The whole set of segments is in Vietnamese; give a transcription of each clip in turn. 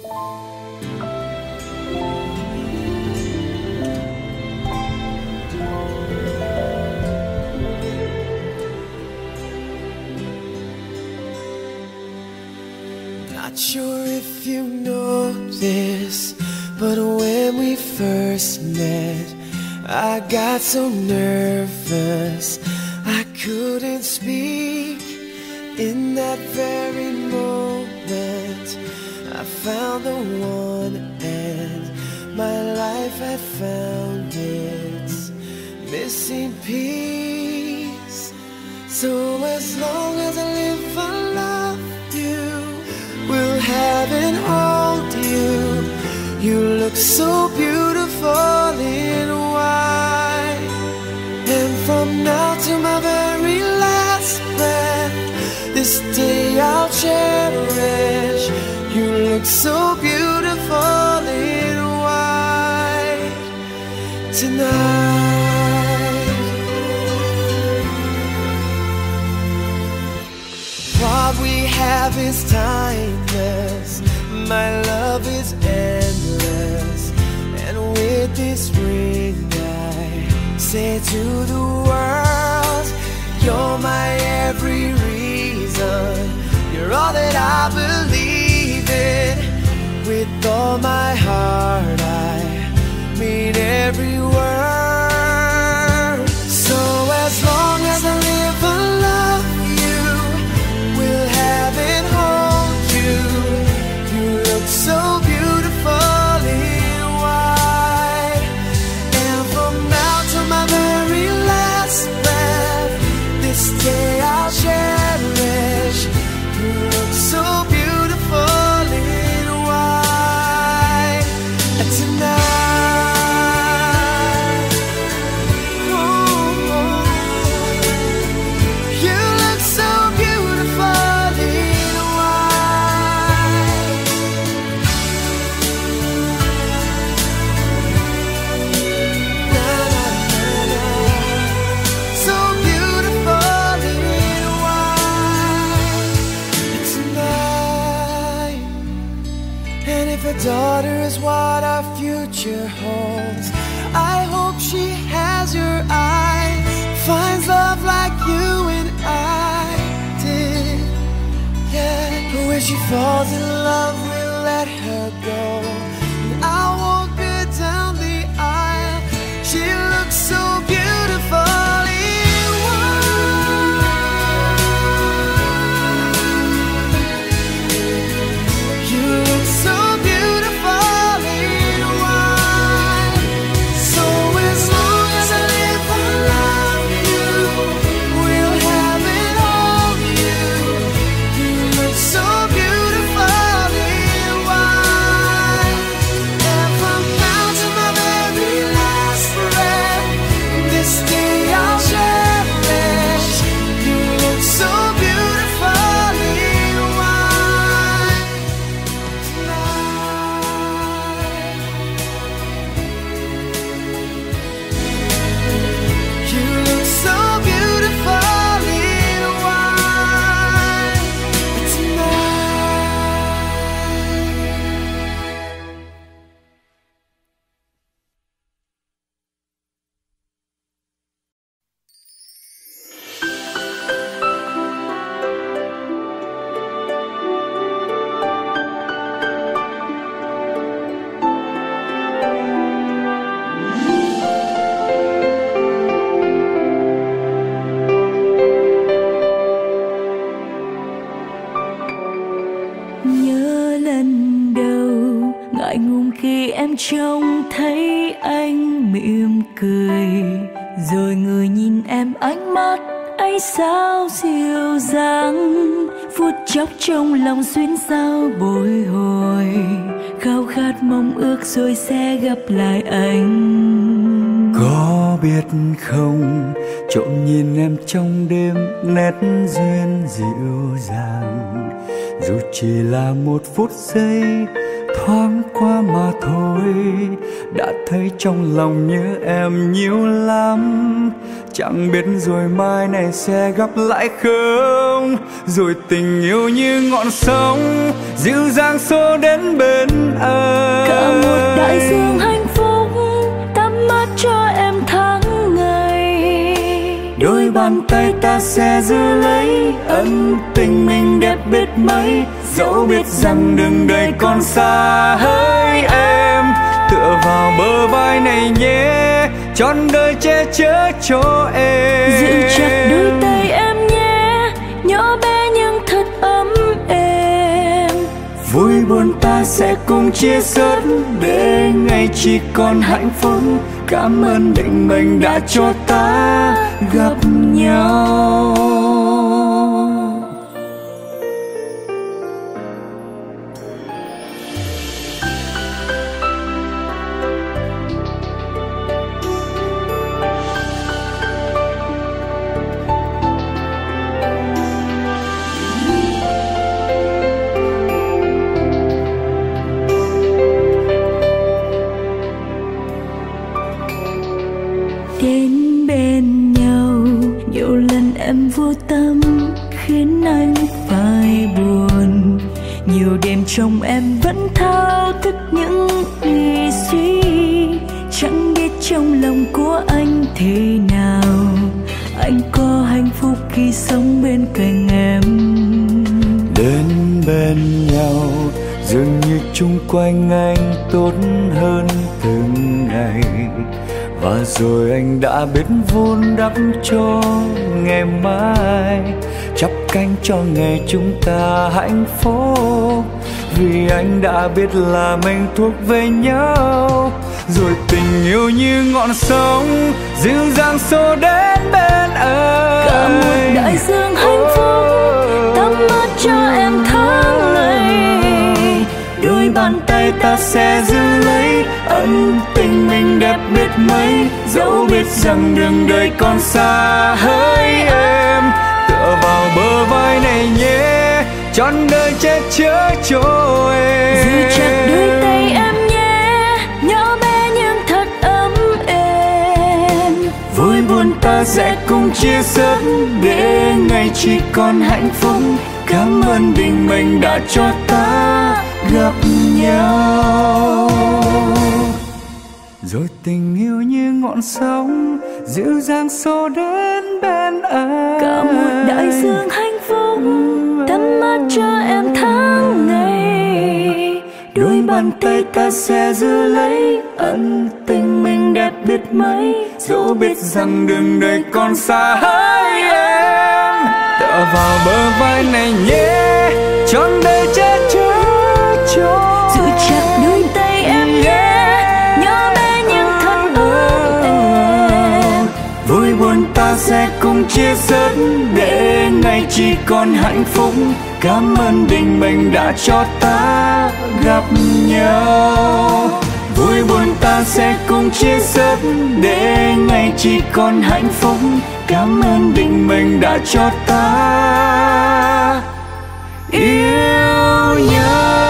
Not sure if you know this, but when we first met, I got so nervous. in peace. So as long as I live, I love you. We'll have and hold you? You look so beautiful. love is timeless, my love is endless. And with this ring, I say to the world, You're my every reason, you're all that I believe in. With all my heart, I mean every word. falls in love khắc trong lòng xuyên sao bồi hồi. Khao khát mong ước rồi sẽ gặp lại anh. Có biết không? Trộm nhìn em trong đêm nét duyên dịu dàng. Dù chỉ là một phút giây thoáng qua mà thôi. Đã thấy trong lòng nhớ em nhiều lắm. Chẳng biết rồi mai này sẽ gặp lại không? Rồi tình yêu như ngọn sóng dịu dàng xô đến bên anh. Cả một đại dương hạnh phúc tắm mát cho em tháng ngày. Đôi bàn tay ta sẽ giữ lấy ân tình mình đẹp biết mấy dẫu biết rằng đường đời còn xa hỡi em tựa vào bờ vai này nhé trọn đời che chở cho em. Giữ chặt đôi tay em nhé nhỏ bé nhưng thật ấm êm. Vui buồn ta sẽ cùng chia sớt để ngày chỉ còn hạnh phúc. Cảm ơn định mệnh đã cho ta gặp nhau đến bên nhau dường như chung quanh anh tốt hơn từng ngày. Và rồi anh đã biết vun đắp cho ngày mai chắp cánh cho ngày chúng ta hạnh phúc. Vì anh đã biết là mình thuộc về nhau rồi tình yêu như ngọn sóng dịu dàng xô đến bên anh cả một đại dương hạnh phúc. Mát cho em tháng ngày. Đôi bàn tay ta sẽ giữ lấy ân tình mình đẹp biết mấy dẫu biết rằng đường đời còn xa hỡi em. Tựa vào bờ vai này nhé trọn đời che chở cho em giữ chặt đôi tay em nhé nhỏ bé nhưng thật ấm êm. Vui buồn ta sẽ cùng chia sớt để ngày chỉ còn hạnh phúc cảm ơn định mệnh đã cho ta gặp nhau. Rồi tình yêu như ngọn sóng dịu dàng xô đến bên anh cả một đại dương hạnh phúc tắm mát cho em tháng ngày. Đôi bàn tay ta sẽ giữ lấy ân tình mình đẹp biết mấy. dẫu biết rằng đường đời còn xa hỡi em tựa vào bờ vai này nhé trọn đời che chở cho. Giữ chặt đôi tay em nhé nhỏ bé nhưng thật ấm êm vui buồn ta sẽ cùng chia sớt để ngày chỉ còn hạnh phúc. Cảm ơn định mệnh đã cho ta gặp nhau. Vui buồn ta sẽ cùng chia sớt để ngày chỉ còn hạnh phúc cảm ơn định mệnh đã cho ta. Yêu nhau.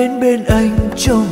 Đến bên anh trong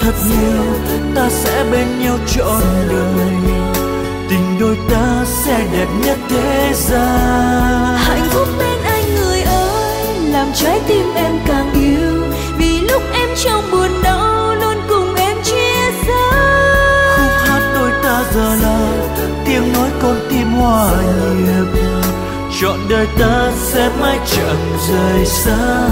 thật nhiều ta sẽ bên nhau trọn đời. Tình đôi ta sẽ đẹp nhất thế gian. Hạnh phúc bên anh người ơi làm trái tim em càng yêu. Vì lúc em trong buồn đau luôn cùng em chia sẻ. Khúc hát đôi ta giờ là tiếng nói con tim hòa nhịp. Trọn đời ta sẽ mãi chẳng rời xa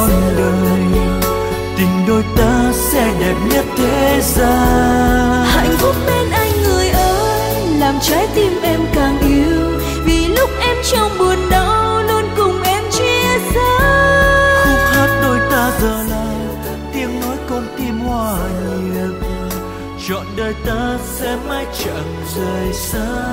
trọn đời tình đôi ta sẽ đẹp nhất thế gian. Hạnh phúc bên anh người ơi làm trái tim em càng yêu. Vì lúc em trong buồn đau luôn cùng em chia sẻ. Khúc hát đôi ta giờ là tiếng nói con tim hòa nhịp trọn đời ta sẽ mãi chẳng rời xa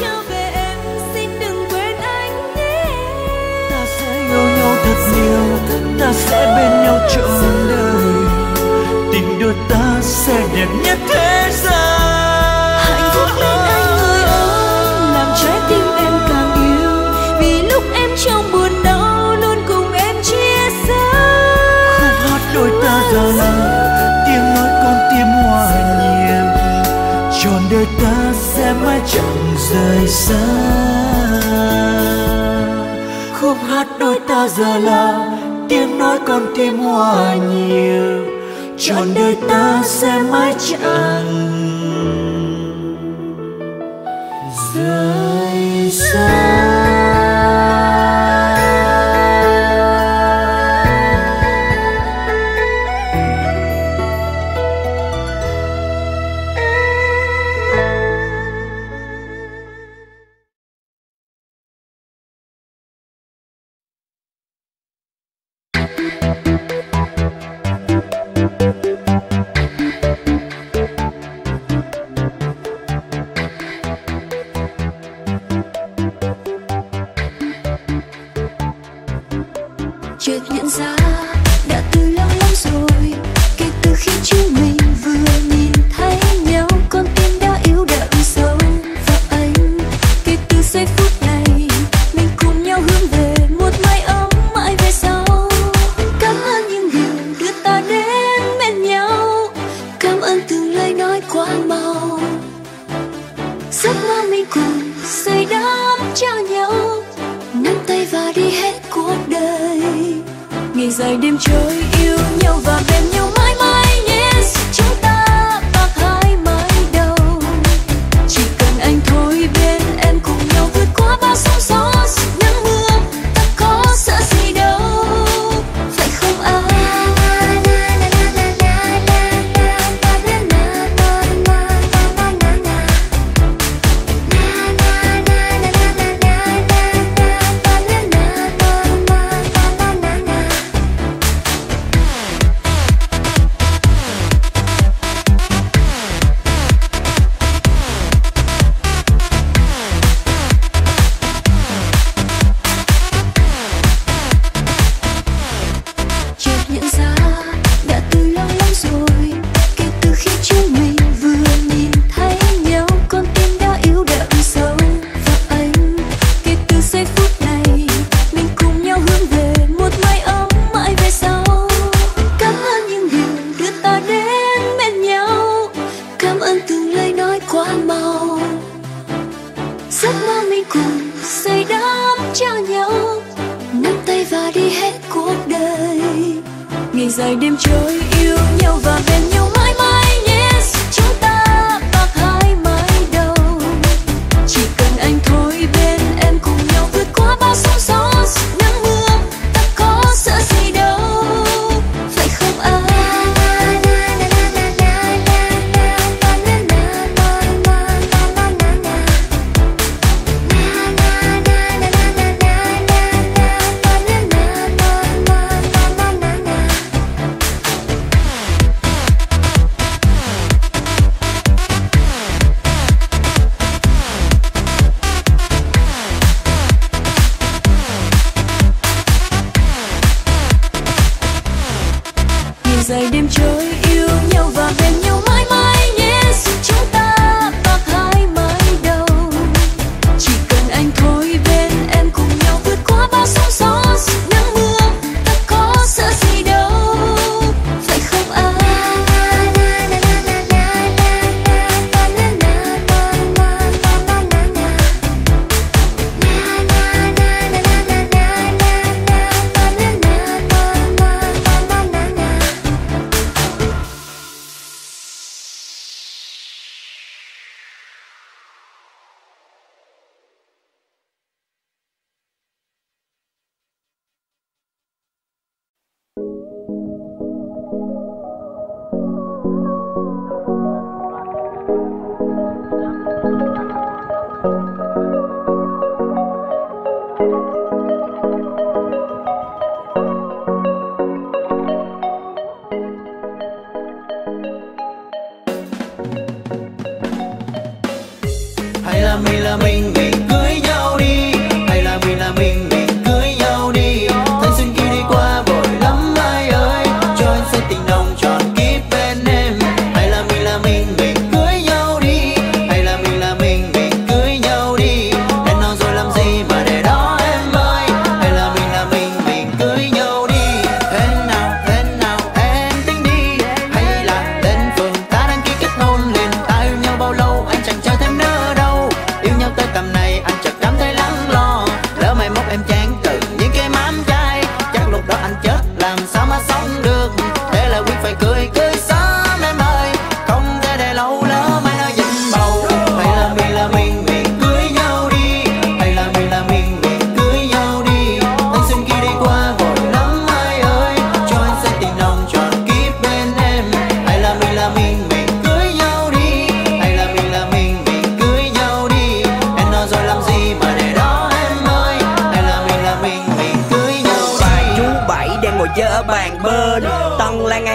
trao về em xin đừng quên anh nhé. Ta sẽ yêu nhau thật nhiều ta sẽ bên nhau trọn đời. Tình đôi ta sẽ đẹp nhất thế gian. Hạnh phúc bên anh người ơi làm trái tim em càng yêu. Vì lúc em trong buồn đau luôn cùng em chia sẻ. Khúc hát đôi ta giờ là tiếng nói con tim hòa nhịp. Trọn đời ta sẽ mãi chẳng rời xa. Khúc hát đôi ta giờ là tiếng nói con tim hòa nhiều. Trọn đời ta sẽ mãi chẳng rời xa.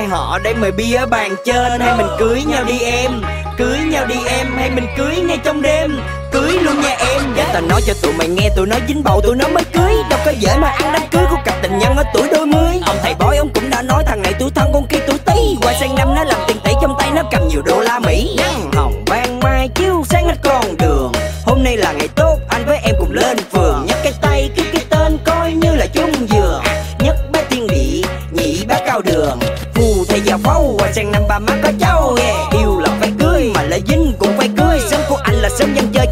hai họ đang mời bia bàn trên. Hay mình cưới nhau đi em cưới nhau đi em. Hay mình cưới ngay trong đêm cưới luôn nha em. Dạ để tao nói cho tụi mày nghe tụi nó dính bầu tụi nó mới cưới. Đâu có dễ mà ăn đám cưới của cặp tình nhân ở tuổi đôi mươi. Ông thầy bói ông cũng đã nói thằng này tuổi thân con kia tuổi tý, Qua sang năm nó làm tiền tỷ trong tay nó cầm nhiều đô la Mỹ. Hồng ban mai chiếu sáng hết con đường. Hôm nay là ngày tốt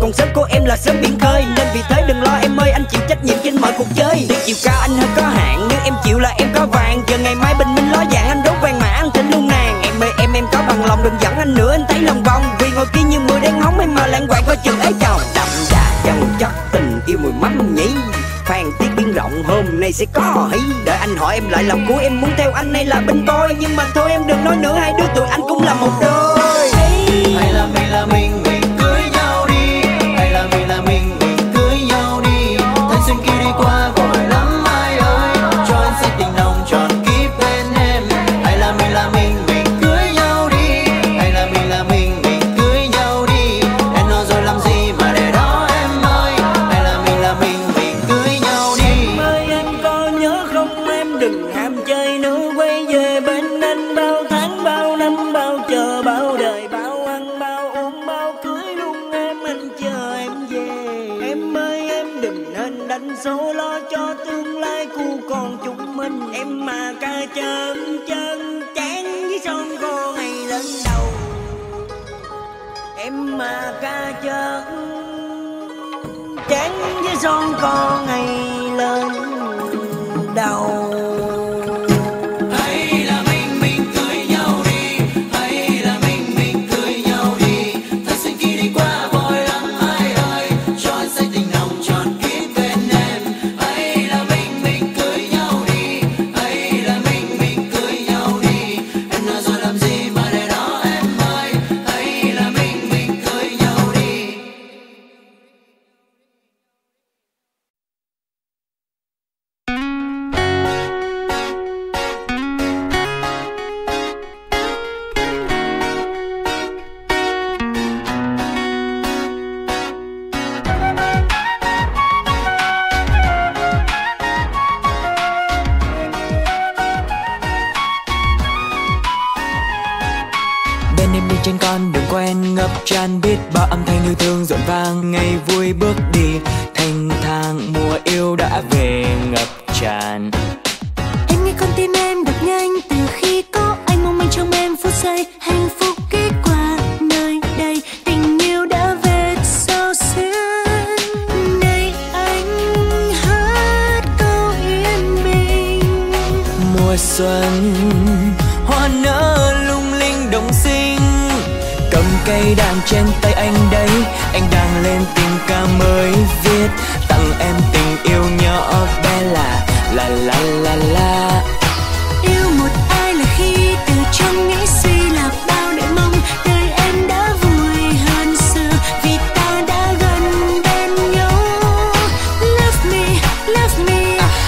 còn sớm của em là sớm biển khơi. Nên vì thế đừng lo, em ơi, anh chịu trách nhiệm trên mọi cuộc chơi. Tiền chiều cao anh hơi có hạn, nếu em chịu là em có vàng. Chờ ngày mai bình minh ló dạng anh đốt vàng mã anh tính luôn nàng. Em ơi, em em có bằng lòng đừng dẫn anh nữa, anh thấy lòng vòng. Vì ngồi kia như mưa đang hóng, em mà lãng quạng coi chừng ấy chồng. Đậm đà chân chất tình yêu mùi mắm nhỉ phàn tiết biên rộng, hôm nay sẽ có hí. Đợi anh hỏi em lại lòng của em, muốn theo anh này là bên tôi. Nhưng mà thôi, em đừng nói nữa, hai đứa tụi anh cũng là một đôi.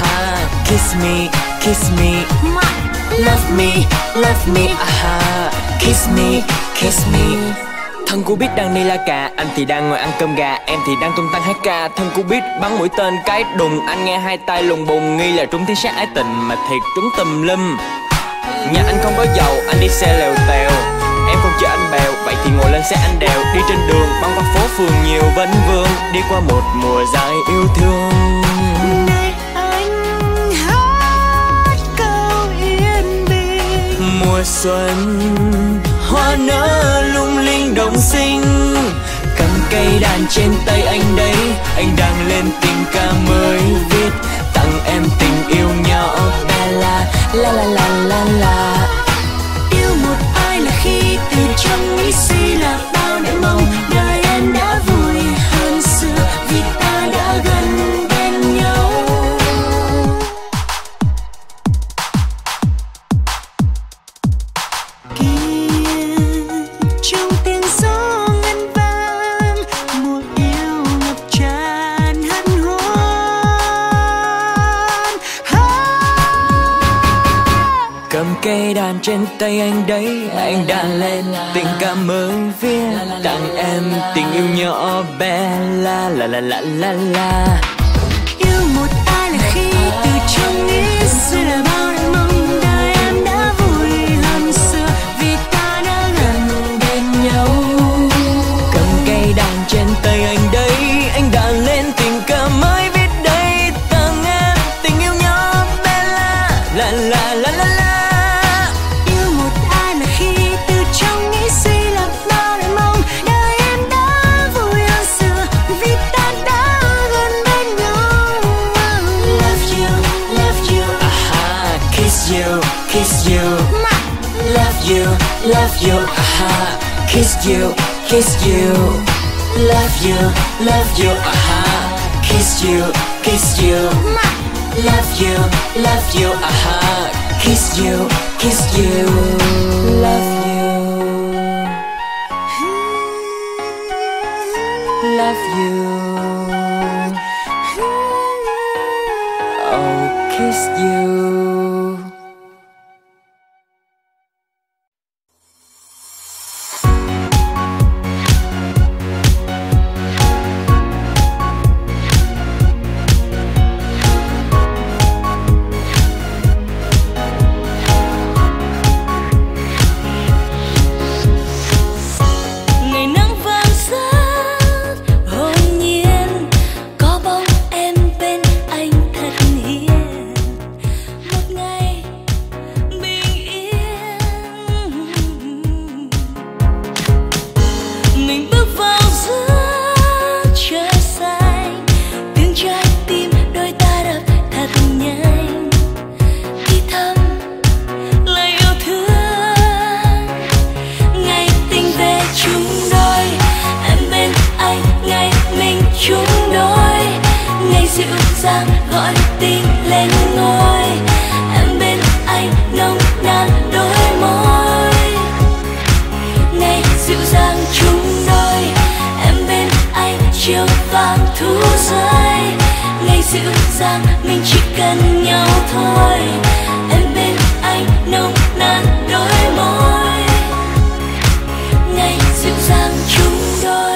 Aha kiss me kiss me. Love me love me. Aha kiss me kiss me. Thân cô biết đang đi la cà, Anh thì đang ngồi ăn cơm gà. Em thì đang tung tăng hát ca. Thân cô biết bắn mũi tên cái đùng. Anh nghe hai tay lùng bùng, Nghi là trúng thiên sát ái tình Mà thiệt trúng tùm lum. Nhà anh không có dầu Anh đi xe lèo tèo. Em không chờ anh bèo, Vậy thì ngồi lên xe anh đèo. Đi trên đường, băng qua phố phường nhiều vấn vương. Đi qua một mùa dài yêu thương. Mùa xuân. Hoa nở lung linh đồng xinh cầm cây đàn trên tay anh đấy, anh đang lên tình ca mới viết. Tặng em tình yêu nhỏ bé la la la la la la. Yêu một ai là khi từ trong nghĩ suy là bao nỗi mong cầm cây đàn trên tay anh đấy, anh đã lên tình cảm mới viết tặng em tình yêu nhỏ bé, la la la la la la. Yêu một ai là khi từ trong nghĩ suy là bao you aha kiss you kiss you. Love you love you aha kiss you kiss you. Love you love you aha kiss you kiss you. Love you dịu dàng chúng đôi.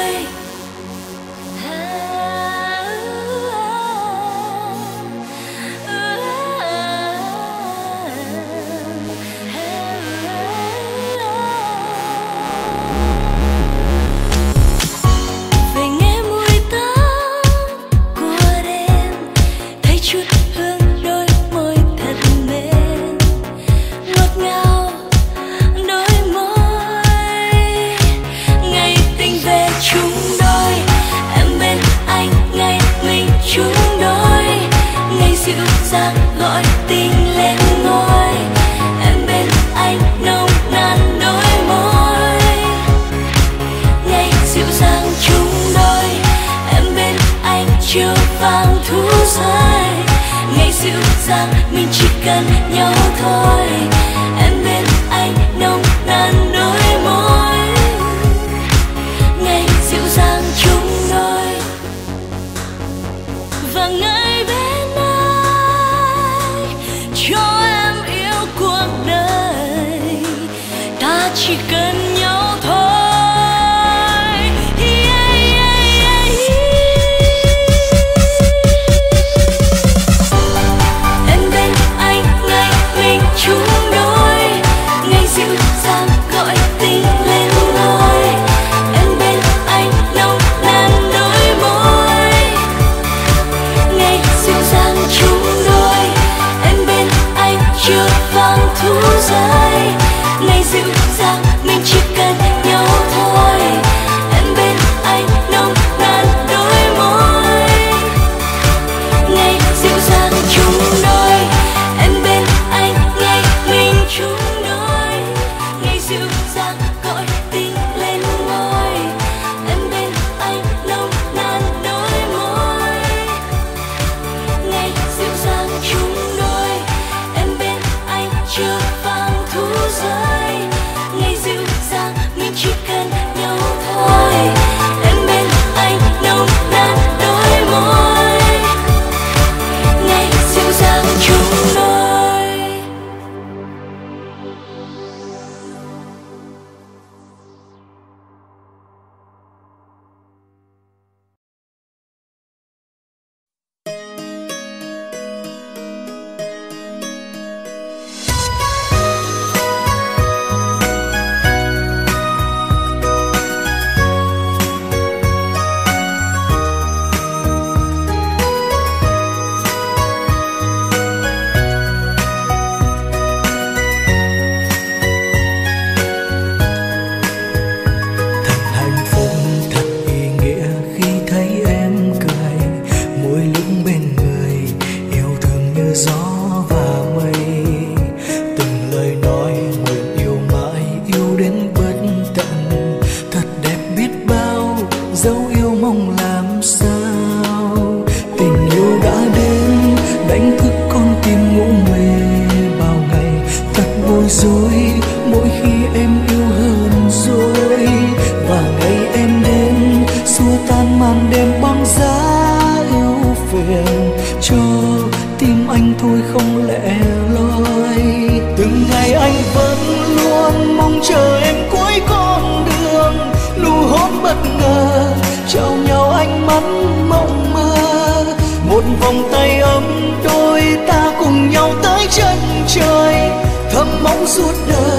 Suốt đời.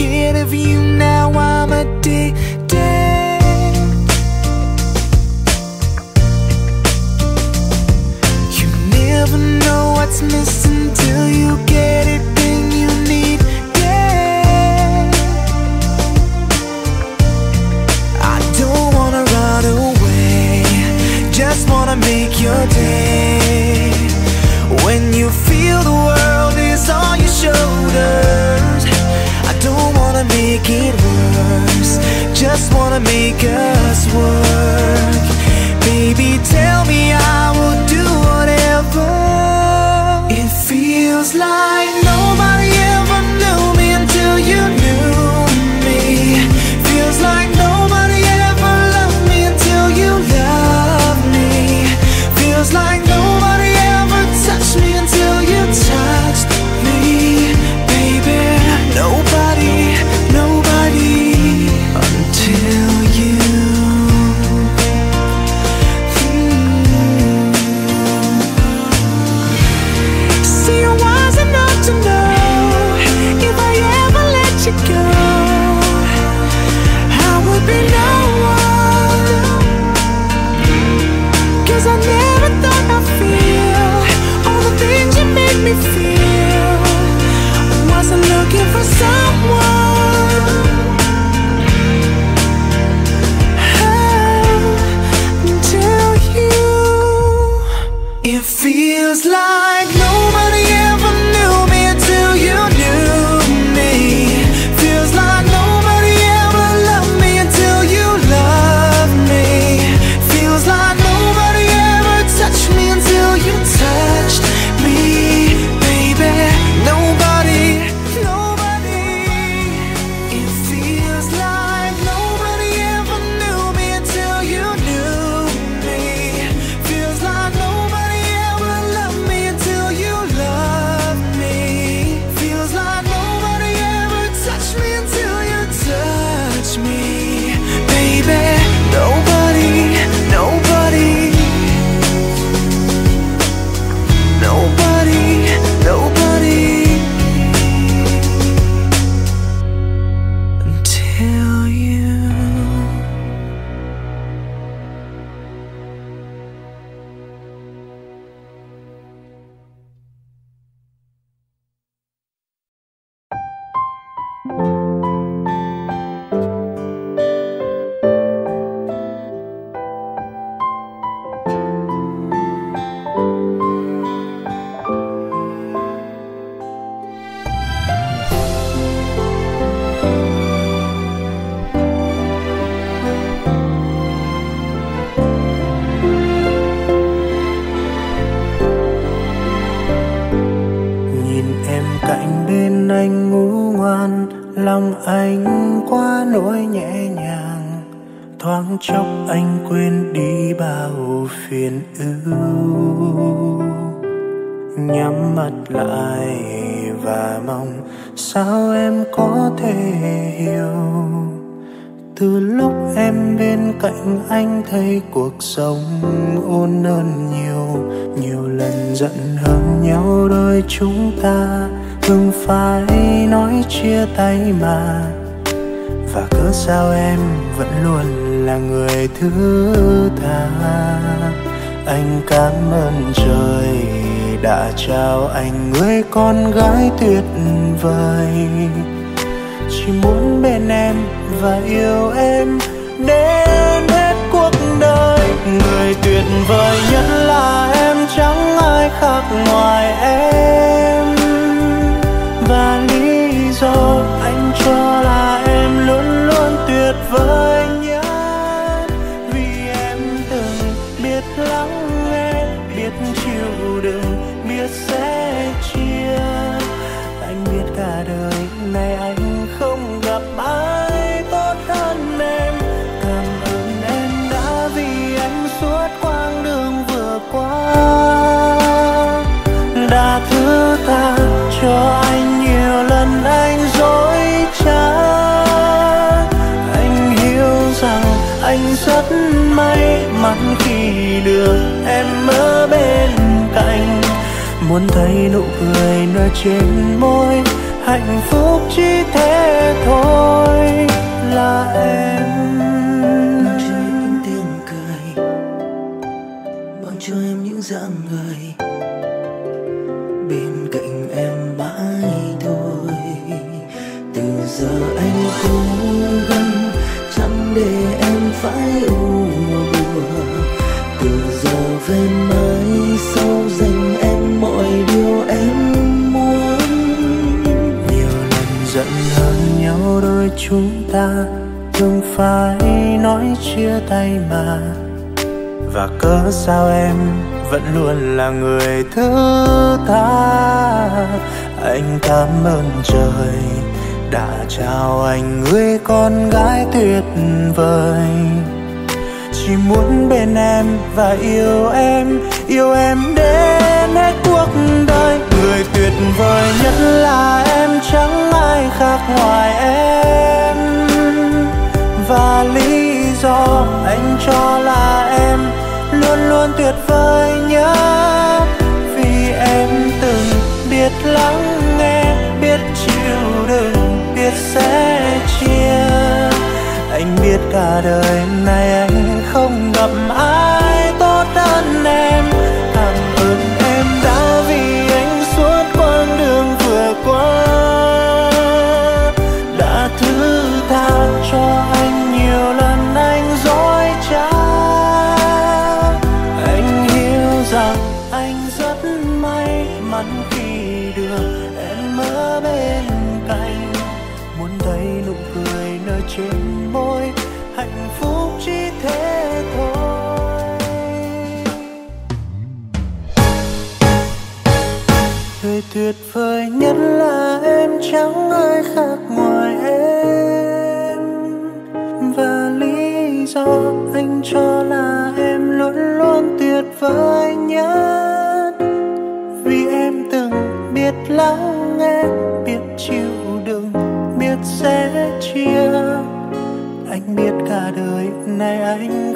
ahead of you. Nói chia tay mà. Và cớ sao em vẫn luôn là người thứ tha? Anh cảm ơn trời đã trao anh người con gái tuyệt vời. Chỉ muốn bên em và yêu em đến hết cuộc đời. Người tuyệt vời nhất là em, chẳng ai khác ngoài em. Và do anh cho là em luôn luôn tuyệt vời. Muốn thấy nụ cười nở trên môi hạnh phúc chỉ thế thôi. Thứ tha. Anh cảm ơn trời đã trao anh, người con gái tuyệt vời. Chỉ muốn bên em và yêu em yêu em đến hết cuộc đời. Người tuyệt vời nhất là em, chẳng ai khác ngoài em. Và lý do anh cho là em luôn luôn tuyệt vời nhất lắng nghe, biết chịu đựng biết sẽ chia. Anh biết cả đời này anh không gặp ai. Này anh